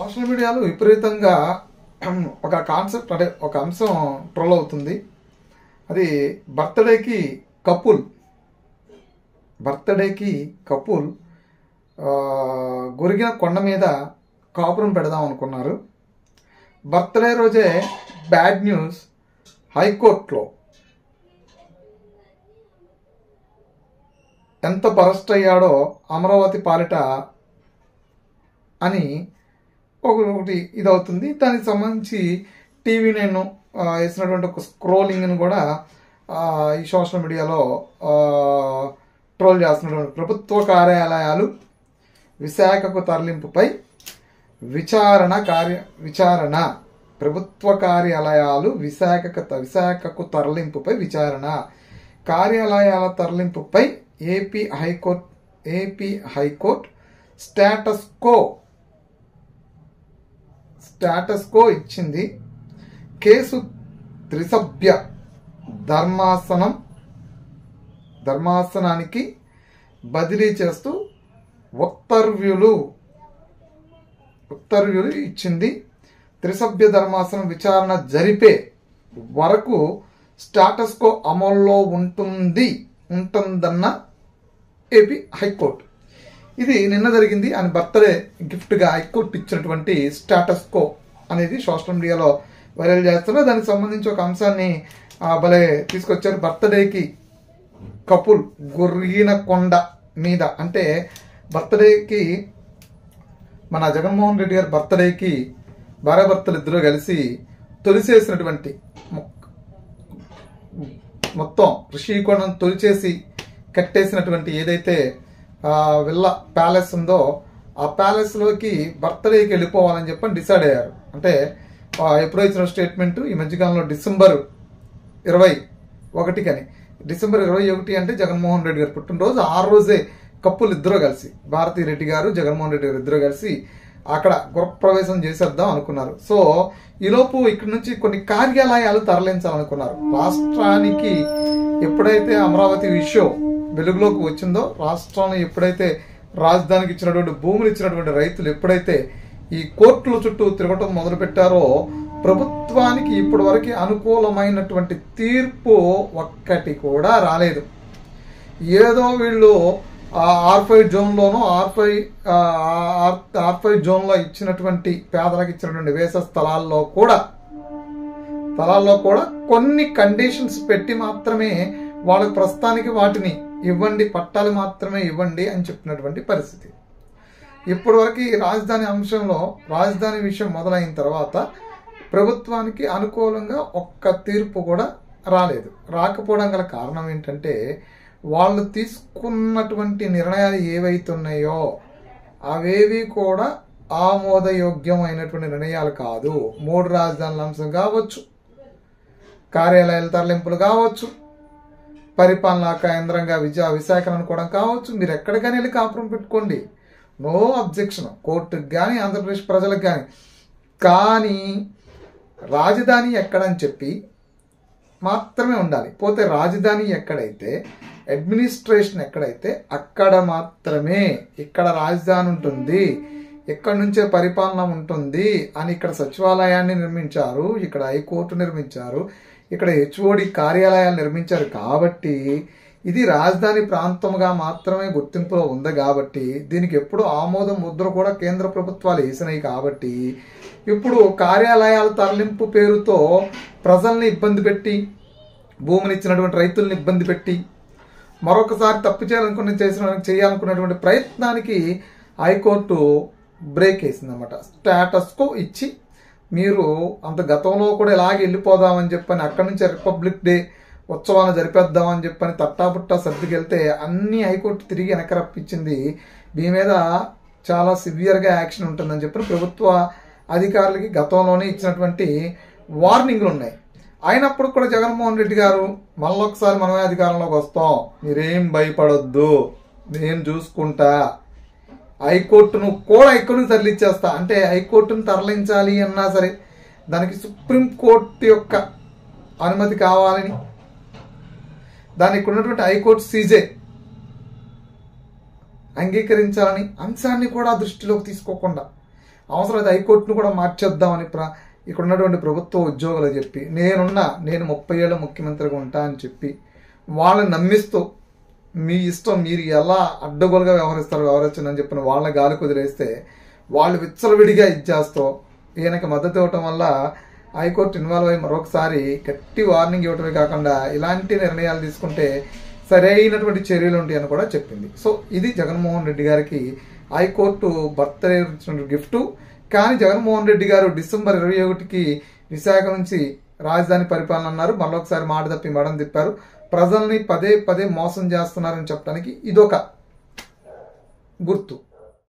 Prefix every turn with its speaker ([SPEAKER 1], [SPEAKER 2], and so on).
[SPEAKER 1] Social మీడియాలో విపరీతంగా ఒక కాన్సెప్ట్ అంటే ఒక అంశం ట్రోల్ అవుతుంది. అది బర్త్డేకి కపుల్ బర్త్డేకి కపుల్ ఆ, గొరిగిన కొండ మీద కాపురం పెడదాం అనుకున్నారు. బర్త్డే రోజే బ్యాడ్ న్యూస్ హైకోర్టులో. ఎంత బరస్ట్ అయ్యాడో అమరావతి పాలిట అని ఒకటి ఇదవుతుంది. దానికి సంబంధించి టీవీ నేను వేసినటువంటి ఒక స్క్రోలింగ్ని కూడా ఈ సోషల్ మీడియాలో ట్రోల్ చేస్తున్నటువంటి ప్రభుత్వ కార్యాలయాలు విశాఖకు తరలింపుపై విచారణ కార్య విచారణ ప్రభుత్వ కార్యాలయాలు విశాఖకు విశాఖకు తరలింపుపై విచారణ కార్యాలయాల తరలింపుపై AP high court AP high court status quo status quo ఇచ్చింది. కేసు త్రిసభ్య ధర్మాసనం ధర్మాసనానికి బదిలీ చేస్తూ ఉత్తర్వ్యులు ఉత్తర్వ్యులు ఇచ్చింది. త్రిసభ్య ధర్మాసనం విచారణ జరిపే వరకు స్టాటస్ కో అమల్లో ఉంటుంది ఉంటుందన్న ఏపీ హైకోర్టు. ఇది నిన్న జరిగింది. ఆయన బర్త్డే గిఫ్ట్గా హైకోర్టు ఇచ్చినటువంటి స్టాటస్ కో అనేది సోషల్ మీడియాలో వైరల్ చేస్తున్నారు. దానికి సంబంధించి ఒక అంశాన్ని భలే తీసుకొచ్చారు. బర్త్డేకి కపుల్ గుర్గిన కొండ మీద అంటే బర్త్డేకి మన జగన్మోహన్ రెడ్డి గారి బర్త్డేకి భార్యాభర్తలు ఇద్దరు కలిసి తొలిసేసినటువంటి మొత్తం ఋషికోణం తొలిచేసి కట్టేసినటువంటి ఏదైతే విల్లా ప్యాలెస్ ఉందో ఆ ప్యాలెస్లోకి బర్త్డేకి వెళ్ళిపోవాలని చెప్పని డిసైడ్ అయ్యారు. అంటే ఎప్పుడో ఇచ్చిన స్టేట్మెంట్ ఈ మధ్యకాలంలో డిసెంబర్ ఇరవై ఒకటికని డిసెంబర్ ఇరవై ఒకటి అంటే జగన్మోహన్ రెడ్డి గారు పుట్టినరోజు. ఆ రోజే కప్పులు ఇద్దరు కలిసి భారతీ రెడ్డి గారు జగన్మోహన్ రెడ్డి గారు ఇద్దరు కలిసి అక్కడ గృహప్రవేశం చేసేద్దాం అనుకున్నారు. సో ఈలోపు ఇక్కడి నుంచి కొన్ని కార్యాలయాలు తరలించాలనుకున్నారు. రాష్ట్రానికి ఎప్పుడైతే అమరావతి విషయం వెలుగులోకి వచ్చిందో రాష్ట్రాన్ని ఎప్పుడైతే రాజధానికి ఇచ్చినటువంటి భూములు ఇచ్చినటువంటి రైతులు ఎప్పుడైతే ఈ కోర్టుల చుట్టూ తిరగటం మొదలు పెట్టారో ప్రభుత్వానికి ఇప్పటి వరకు అనుకూలమైనటువంటి తీర్పు ఒక్కటి కూడా రాలేదు. ఏదో వీళ్ళు ఆర్ఫై జోన్లోనూ ఆర్ఫై ఆర్ఫై జోన్లో ఇచ్చినటువంటి పేదలకు ఇచ్చినటువంటి వేస స్థలాల్లో కూడా స్థలాల్లో కూడా కొన్ని కండిషన్స్ పెట్టి మాత్రమే వాళ్ళకి ప్రస్తుతానికి వాటిని ఇవ్వండి పట్టాలు మాత్రమే ఇవ్వండి అని చెప్పినటువంటి పరిస్థితి. ఇప్పటి వరకు ఈ రాజధాని అంశంలో రాజధాని విషయం మొదలైన తర్వాత ప్రభుత్వానికి అనుకూలంగా ఒక్క తీర్పు కూడా రాలేదు. రాకపోవడం గల కారణం ఏంటంటే వాళ్ళు తీసుకున్నటువంటి నిర్ణయాలు ఏవైతున్నాయో అవేవి కూడా ఆమోదయోగ్యమైనటువంటి నిర్ణయాలు కాదు. మూడు రాజధానుల అంశం కావచ్చు కార్యాలయాల తరలింపులు కావచ్చు పరిపాలనా కేంద్రంగా విజయ విశాఖను అనుకోవడం కావచ్చు మీరు ఎక్కడికైనా వెళ్ళి కాపురం పెట్టుకోండి. No objection. కోర్టుకు కానీ ఆంధ్రప్రదేశ్ ప్రజలకు కానీ కానీ రాజధాని ఎక్కడని చెప్పి మాత్రమే ఉండాలి. పోతే రాజధాని ఎక్కడైతే అడ్మినిస్ట్రేషన్ ఎక్కడైతే అక్కడ మాత్రమే. ఇక్కడ రాజధాని ఉంటుంది. ఇక్కడ నుంచే పరిపాలన ఉంటుంది అని ఇక్కడ సచివాలయాన్ని నిర్మించారు ఇక్కడ హైకోర్టు నిర్మించారు. ఇక్కడ హెచ్ఓడి కార్యాలయాలు నిర్మించారు కాబట్టి ఇది రాజధాని ప్రాంతంగా మాత్రమే గుర్తింపులో ఉంది కాబట్టి దీనికి ఎప్పుడు ఆమోదం ముద్ర కూడా కేంద్ర ప్రభుత్వాలు వేసినాయి కాబట్టి ఇప్పుడు కార్యాలయాల తరలింపు పేరుతో ప్రజల్ని ఇబ్బంది పెట్టి భూమిని ఇచ్చినటువంటి రైతుల్ని ఇబ్బంది పెట్టి మరొకసారి తప్పు చేయాలనుకున్న చేసిన చేయాలనుకున్నటువంటి ప్రయత్నానికి హైకోర్టు బ్రేక్ వేసింది అనమాట స్టేటస్కో ఇచ్చి మీరు అంత గతంలో కూడా ఇలాగే వెళ్ళిపోదామని చెప్పని అక్కడి నుంచి రిపబ్లిక్ డే ఉత్సవాన్ని జరిపేద్దామని చెప్పని తట్టాపుట్టా సర్దుకెళ్తే అన్ని హైకోర్టు తిరిగి వెనక రప్పించింది. దీని మీద చాలా సివియర్గా యాక్షన్ ఉంటుందని చెప్పి ప్రభుత్వ అధికారులకి గతంలోనే ఇచ్చినటువంటి వార్నింగ్లు ఉన్నాయి. అయినప్పుడు కూడా జగన్మోహన్ రెడ్డి గారు మళ్ళొకసారి మనమే అధికారంలోకి వస్తాం. మీరేం భయపడొద్దు. నేను చూసుకుంటా. హైకోర్టును కూడా ఇక్కడికి తరలించేస్తా అంటే హైకోర్టును తరలించాలి అన్నా సరే దానికి సుప్రీంకోర్టు యొక్క అనుమతి కావాలని. దానికి ఉన్నటువంటి హైకోర్టు సీజే అంగీకరించాలని అంశాన్ని కూడా దృష్టిలోకి తీసుకోకుండా అవసరమైతే హైకోర్టును కూడా మార్చేద్దామని ప్ర ఇక్కడ ఉన్నటువంటి ప్రభుత్వ ఉద్యోగులు చెప్పి నేనున్నా నేను ముప్పై ఏళ్ళ ముఖ్యమంత్రిగా ఉంటా అని చెప్పి వాళ్ళని నమ్మిస్తూ మీ ఇష్టం మీరు ఎలా అడ్డగోలుగా వ్యవహరిస్తారు వ్యవహరించండి అని చెప్పిన వాళ్ళని గాలి కుదిరేస్తే వాళ్ళు విచ్చలవిడిగా ఇచ్చేస్తూ. ఈయనకి మద్దతు ఇవ్వటం వల్ల హైకోర్టు ఇన్వాల్వ్ అయ్యి మరొకసారి గట్టి వార్నింగ్ ఇవ్వటమే కాకుండా ఇలాంటి నిర్ణయాలు తీసుకుంటే సరైనటువంటి చర్యలు ఉంటాయని కూడా చెప్పింది. సో ఇది జగన్మోహన్ రెడ్డి గారికి హైకోర్టు బర్త్డే గిఫ్ట్. కానీ జగన్మోహన్ రెడ్డి గారు డిసెంబర్ ఇరవై ఒకటికి విశాఖ నుంచి రాజధాని పరిపాలన అన్నారు. మరొకసారి మాట తప్పి మడం తిప్పారు. ప్రజల్ని పదే పదే మోసం చేస్తున్నారని చెప్పడానికి ఇదొక గుర్తు.